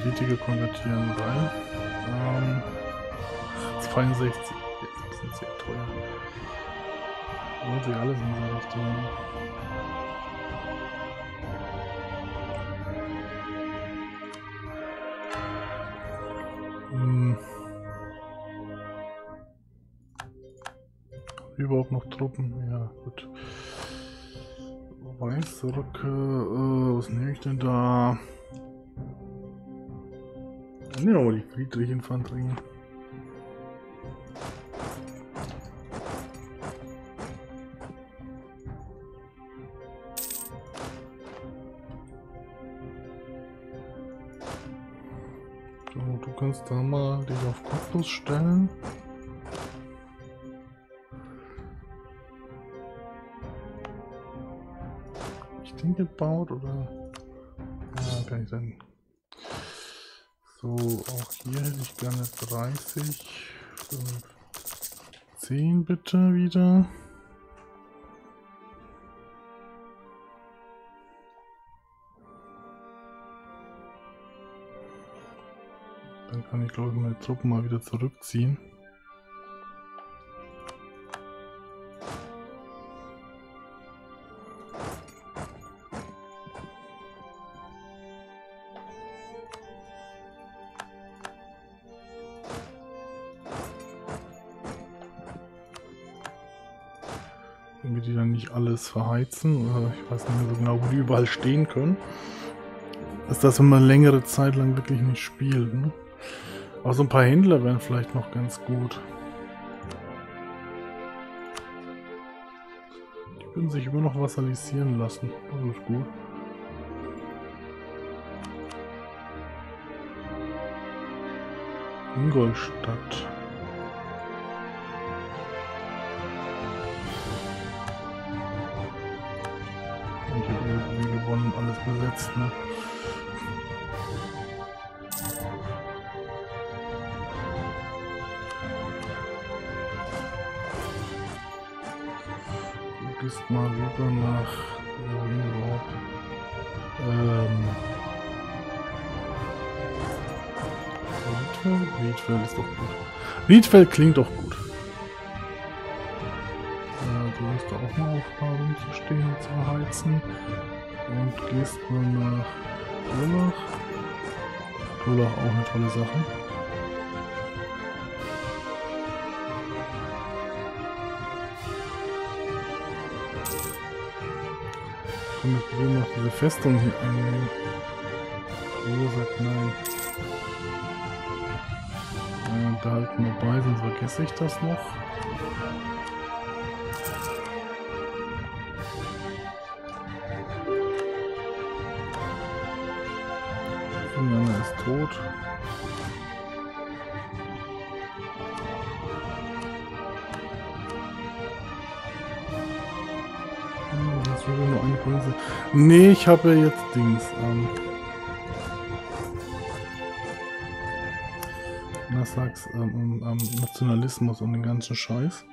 Analytiker konvertieren, weil ähm, 62 jetzt bisschen sehr teuer. Lohnt sich alles in diese Richtung. Hm. Überhaupt noch Truppen? Ja, gut. Weißröcke, äh, was nehme ich denn da? Nehmen wir mal die Friedrich-Infanterie. Du kannst da mal dich auf Kopflos stellen. Ich den gebaut oder? Ja, kann ich dann. So, auch hier hätte ich gerne 30. 5, 10 bitte wieder. Dann kann ich glaube ich meine Truppen mal wieder zurückziehen. Damit die dann nicht alles verheizen. Ich weiß nicht mehr so genau, wo die überall stehen können. Ist das, wenn man längere Zeit lang wirklich nicht spielt. Ne? Aber so ein paar Händler wären vielleicht noch ganz gut. Die würden sich immer noch vassalisieren lassen. Das ist gut. Ingolstadt. Gewonnen, alles besetzt, ne? Du gehst mal rüber nach? Ähm. Riedfeld? Ist doch gut. Riedfeld klingt doch gut. Äh, du hast auch mal Aufgaben zu stehen zu heizen. Und gehst mal nach Urlach. Urlach auch eine tolle Sache. Jetzt probieren wir noch diese Festung hier einnehmen. Ruhe sagt nein. Ja, da halten wir bei, sonst vergesse ich das noch. Tot. Hm, Jetzt will nur eine Provinz. Nee, ich habe jetzt Dings. Ähm, was sagst ähm, ähm, Nationalismus und den ganzen Scheiß.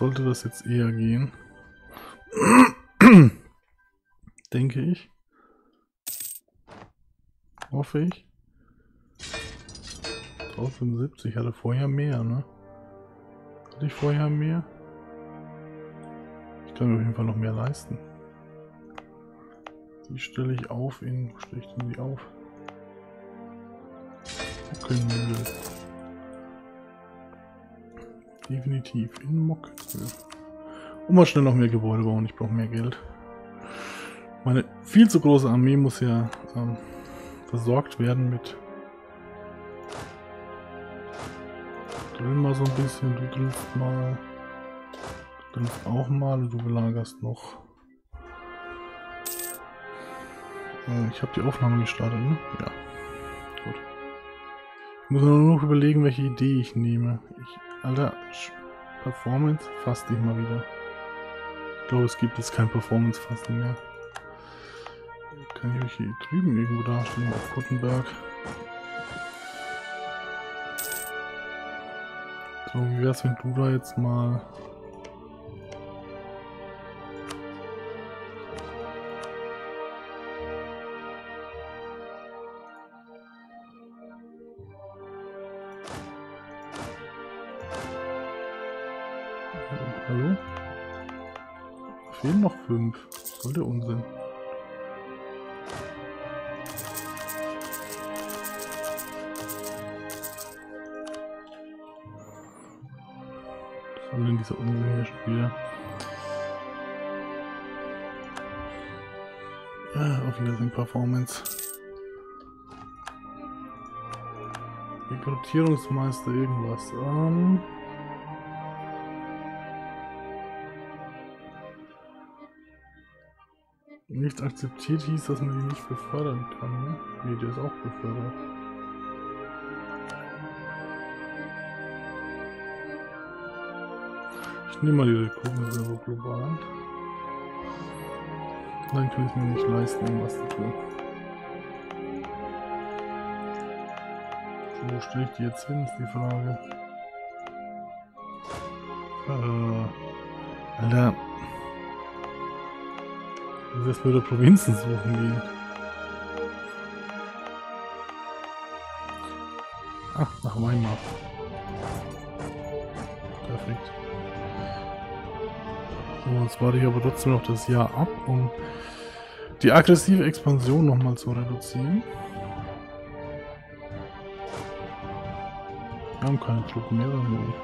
Sollte das jetzt eher gehen. Denke ich. Hoffe ich. 1075 hatte vorher mehr, ne? Hatte ich vorher mehr? Ich kann mir auf jeden Fall noch mehr leisten. Die stelle ich auf in. Wo stelle ich denn die auf? Mockenmühle. Definitiv in Mockenmühle. Und mal schnell noch mehr Gebäude bauen, ich brauche mehr Geld. Meine viel zu große Armee muss ja ähm, versorgt werden mit. Drill mal so ein bisschen, du drillst mal. Du drillst auch mal, du belagerst noch. Äh, ich habe die Aufnahme gestartet, ne? Ja. Gut. Ich muss nur noch überlegen, welche Idee ich nehme. Ich, Alter, Performance, fass dich mal wieder. glaube, es gibt jetzt kein Performance-Fassen mehr. Kann ich euch hier drüben irgendwo darstellen, auf Guttenberg. So, wie wär's, wenn du da jetzt mal Hallo? Fehlen noch fünf. Was soll der Unsinn? Was soll denn dieser Unsinn hier wieder? Ja, auf Wiedersehen Performance. Rekrutierungsmeister irgendwas. Ähm Nicht akzeptiert hieß, dass man die nicht befördern kann, ne? Nee, der ist auch befördert. Ich nehme mal die Rekrutenreserve global. Dann kann ich mir nicht leisten, irgendwas zu tun. Wo stelle ich die jetzt hin, ist die Frage. Äh, Alter. Muss erstmal Provinzen suchen gehen. Ach, nach Weimar. Perfekt. So, jetzt warte ich aber trotzdem noch das Jahr ab, um die aggressive Expansion nochmal zu reduzieren. Wir haben keine Truppen mehr, sondern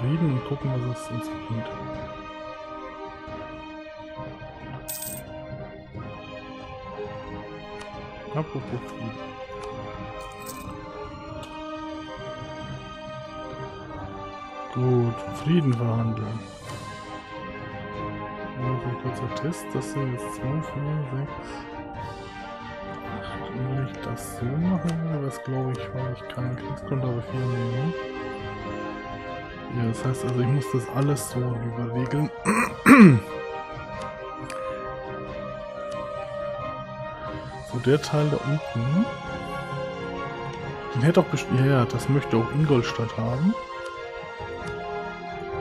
Frieden und gucken, was es uns bringt. Apropos Frieden. Gut, Frieden verhandeln. Also ein kurzer Test, das sind jetzt 2, 4, 6, 8. Und wenn ich das so mache, was glaube ich, weil ich keinen Kriegsgrund habe, 4 nehmen. Ja, das heißt also, ich muss das alles so überregeln. so, der Teil da unten. Den hätte auch bestimmt. Ja, das möchte auch Ingolstadt haben.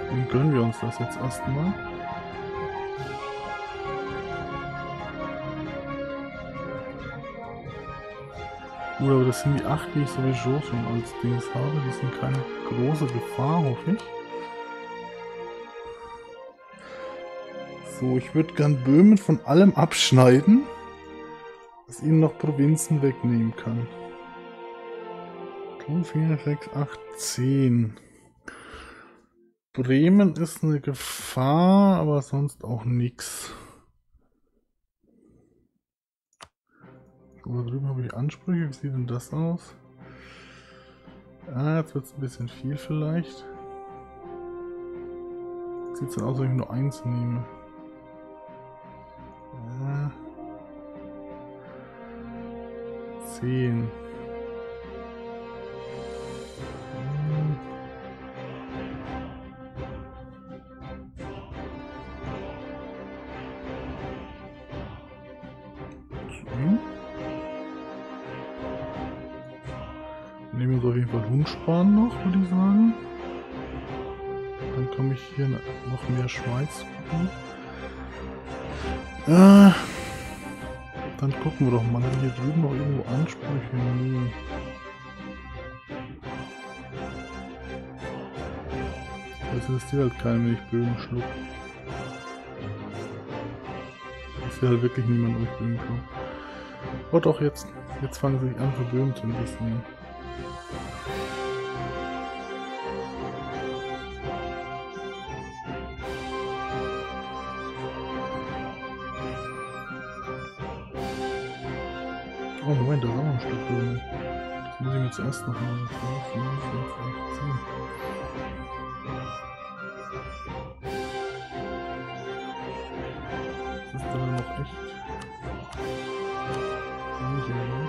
Dann gönnen wir uns das jetzt erstmal. Gut, aber das sind die 8, die ich sowieso schon als Dings habe. Die sind keine große Gefahr, hoffe ich. So, ich würde gern Böhmen von allem abschneiden, was ihnen noch Provinzen wegnehmen kann. 4, 6, 8, 10. Bremen ist eine Gefahr, aber sonst auch nichts. Da drüben habe ich Ansprüche. Wie sieht denn das aus? Ah, jetzt wird es ein bisschen viel vielleicht. Sieht so aus, wenn ich nur eins nehme. Ja. Zehn. Nehmen wir auf jeden Fall Hundsparen noch, würde ich sagen. Dann komme ich hier noch mehr Schweiz gucken. Äh, dann gucken wir doch mal. Hier drüben noch irgendwo Ansprüche? Nee. Das ist hier halt kein Milchböden schluckt. Das ist halt wirklich niemand durchbögen kann. Oh doch, jetzt, jetzt fangen sie an, für Böhmen zu investieren. Oh Moment, da war noch ein Stück Blumen. Das muss ich mir zuerst noch mal 5, 4, 5, 8, 10. Das ist da noch echt. Nicht, oder?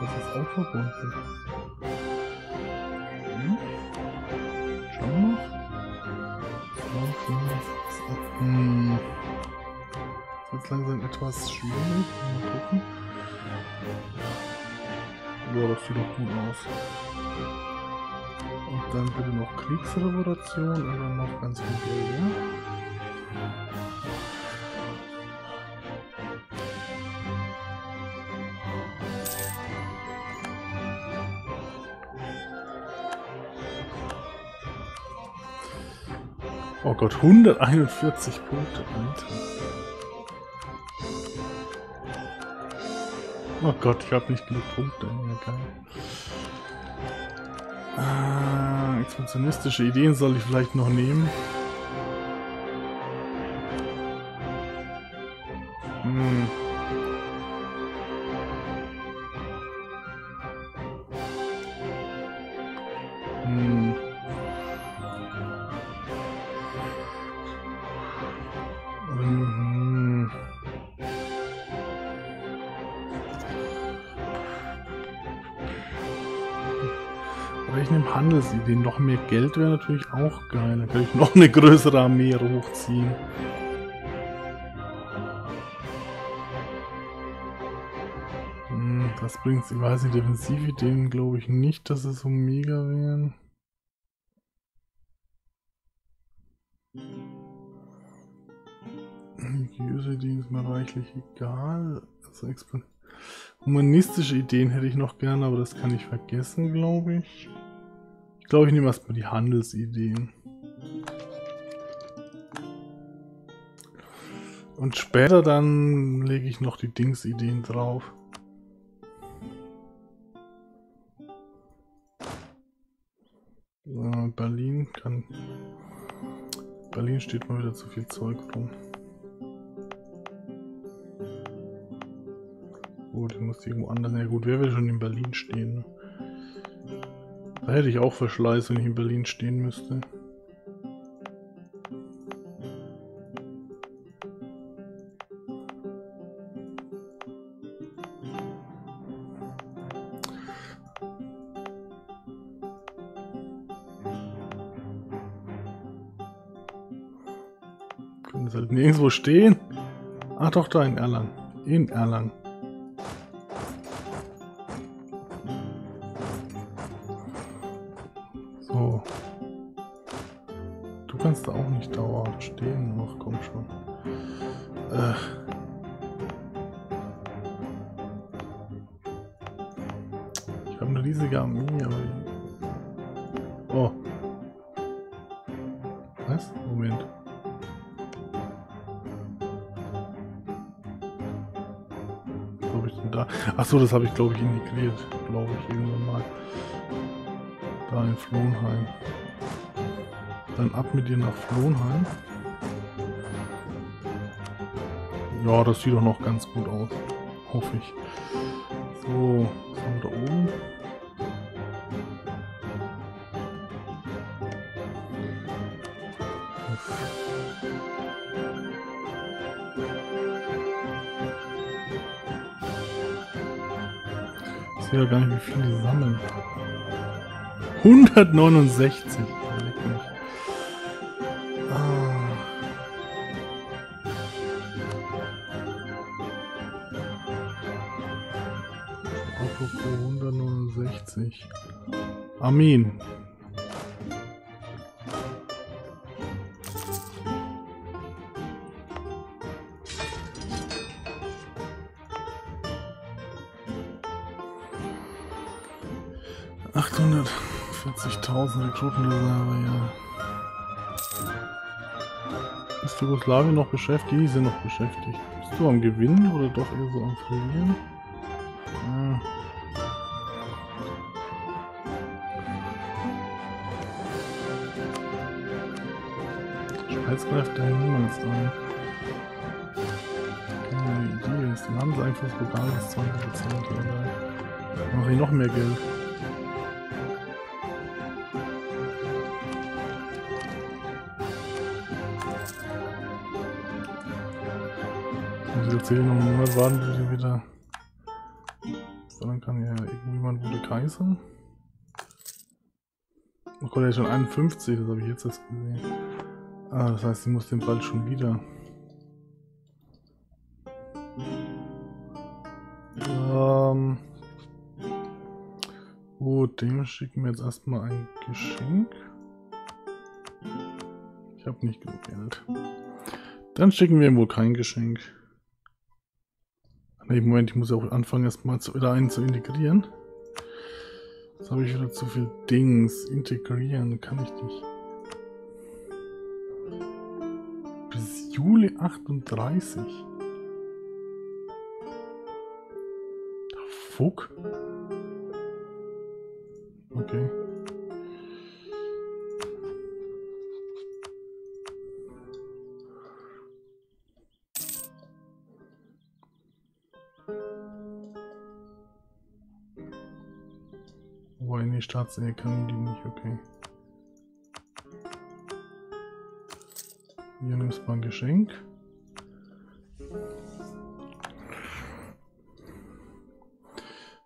was ist auch verbunden? Hm? Schauen wir noch. So, so, hm. Jetzt langsam etwas schwierig. Mal gucken. Ja, das sieht doch gut aus. Und dann bitte noch Kriegsrevolution und dann noch ganz viel Geld? Oh Gott, 141 Punkte, Alter. Oh Gott, ich habe nicht genug Punkte. Ja. Ah, expansionistische Ideen soll ich vielleicht noch nehmen. Nehme Handelsideen. Noch mehr Geld wäre natürlich auch geil. Dann kann ich noch eine größere Armee hochziehen. Hm, Das bringt's, ich weiß nicht, Defensivideen glaube ich nicht, dass es so mega wären. Religiöse Ideen ist mir reichlich egal. Also Humanistische Ideen hätte ich noch gerne, aber das kann ich vergessen, glaube ich. Ich glaube, ich nehme erstmal die Handelsideen. Und später dann lege ich noch die Dingsideen drauf. Äh, Berlin kann. Berlin steht mal wieder zu viel Zeug rum. Gut, ich muss irgendwo anders. Ja gut, wer will schon in Berlin stehen? Ne? Da hätte ich auch Verschleiß, wenn ich in Berlin stehen müsste. Können es halt nirgendwo stehen. Ach doch, da in Erlangen. In Erlangen. Ich- Oh. Was? Moment. Was habe ich denn da? Achso, das habe ich glaube ich integriert. Glaube ich irgendwann mal. Da in Flohnheim. Dann ab mit dir nach Flohnheim. Ja, das sieht doch noch ganz gut aus. Hoffe ich. So, was haben wir da oben? Sehe ja gar nicht, wie viele sammeln. 169. Leck mich. Ah. Apropos 169. Armeen. Ja. Ist Jugoslawien noch beschäftigt? Die sind noch beschäftigt. Bist du am Gewinnen oder doch eher so am Verlieren? Ah. Schweiz greift da niemals an. Keine Idee ist. Landeseinfluss global ist 20% oder mache ich noch mehr Geld. Ich erzählen, noch einen Monat warten, bis ich wieder Dann kann ja irgendjemand wurde Kaiser. Oh Gott, er ist schon 51, das habe ich jetzt erst gesehen. Ah, das heißt, sie muss den bald schon wieder. Ähm. Gut, dem schicken wir jetzt erstmal ein Geschenk. Ich habe nicht genug Geld. Dann schicken wir ihm wohl kein Geschenk. Nee, Moment, ich muss auch anfangen, erstmal zu, einen zu integrieren. Jetzt habe ich wieder zu viel Dings. Integrieren kann ich nicht. Bis Juli 38. Fuck. Okay. Nee, Staatsehe kann die nicht, okay. Hier nimmst du ein Geschenk.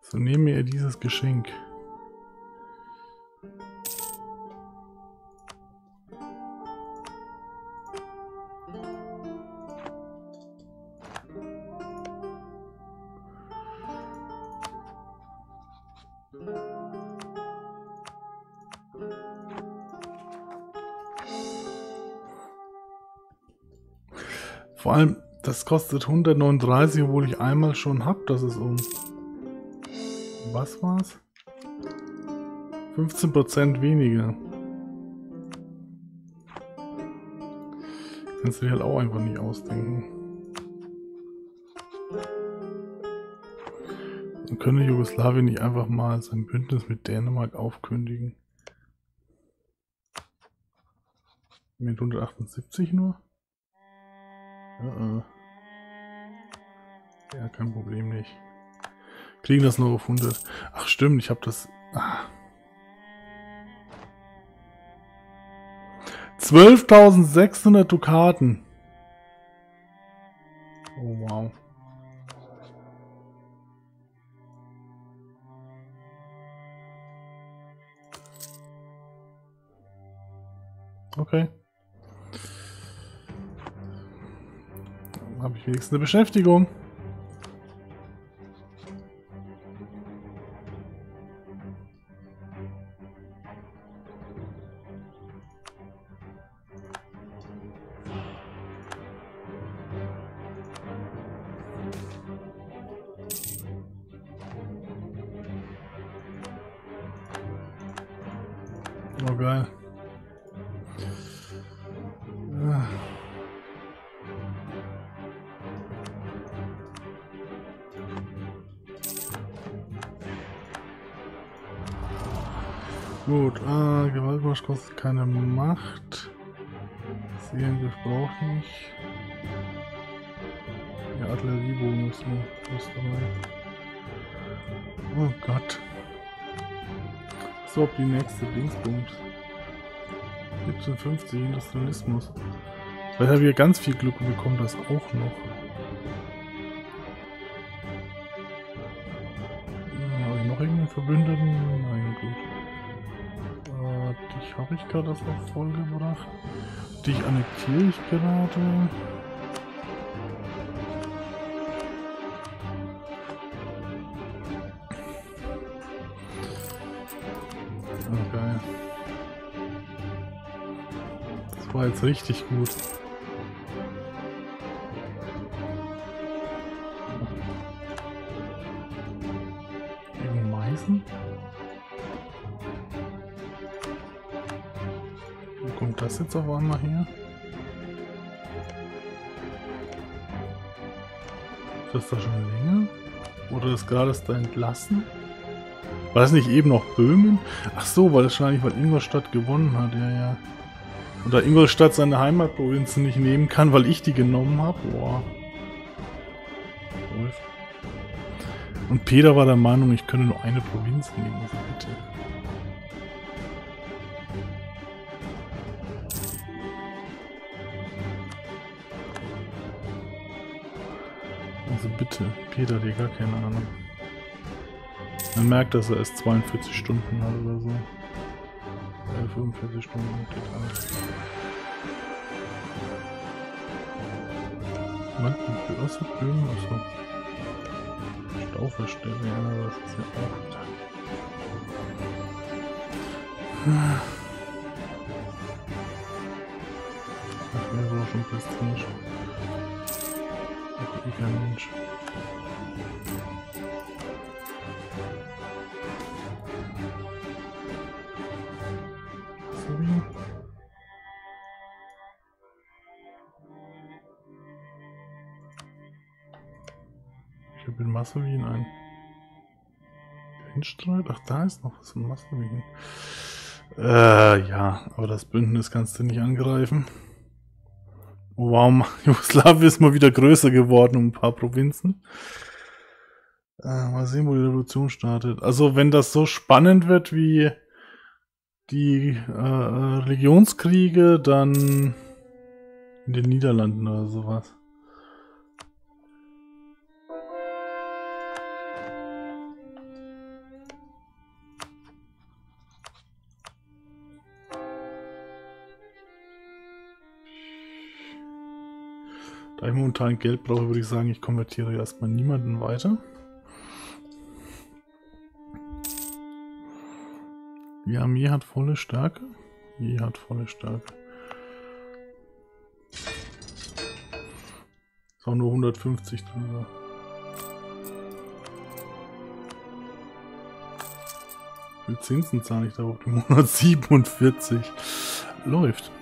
So, nehme mir dieses Geschenk. Vor allem, das kostet 139, obwohl ich einmal schon hab, dass es um... Was war's? 15% weniger. Kannst du dir halt auch einfach nicht ausdenken. Dann könnte Jugoslawien nicht einfach mal sein Bündnis mit Dänemark aufkündigen. Mit 178 nur? Ja, ja, kein Problem nicht. Kriegen das nur auf 100. Ach stimmt, ich habe das... Ah. 12.600 Dukaten. Oh wow. Okay. Eine Beschäftigung. Oh geil. Gut, ah, Gewaltmarsch kostet keine Macht. Seelengriff braucht nicht. Ja, Artilleriebonus noch. Österreich. Oh Gott. So, ob die nächste Dingsbums. 1750 Industrialismus. Vielleicht habe ich ganz viel Glück und bekomme das auch noch. Gerade auf voll gebracht. Dich annektiere ich gerade. Oh, geil. Das war jetzt richtig gut. Gegen Meißen? Kommt das jetzt auf einmal her? Ist das da schon länger? Oder ist gerade das da entlassen? War das nicht eben noch Böhmen? Ach so, weil wahrscheinlich, weil Ingolstadt gewonnen hat, ja, ja. Oder Ingolstadt seine Heimatprovinzen nicht nehmen kann, weil ich die genommen habe. Boah. Und Peter war der Meinung, ich könne nur eine Provinz nehmen, also bitte. Also bitte, Peter, dir gar keine Ahnung. Man merkt, dass er erst 42 Stunden hat oder so. Äh, 45 Stunden total. Manchen für Wasserbögen, achso. Stauverstärker, ja, das ist ja auch. Ach, mir war schon Prestige. Ach, ein Mensch. Ich habe in Massowien ein Windstreit. Ach, da ist noch was in Massowien. Äh, ja, aber das Bündnis kannst du nicht angreifen. Wow, Jugoslawien ist mal wieder größer geworden um ein paar Provinzen. Äh, mal sehen, wo die Revolution startet. Also, wenn das so spannend wird wie die äh, Religionskriege, dann in den Niederlanden oder sowas. Da ich momentan Geld brauche, würde ich sagen, ich konvertiere erstmal niemanden weiter. Die Armee hat volle Stärke. Die hat volle Stärke. Ist auch nur 150 drüber. Wie viel Zinsen zahle ich da auf dem Monat? 47. Läuft.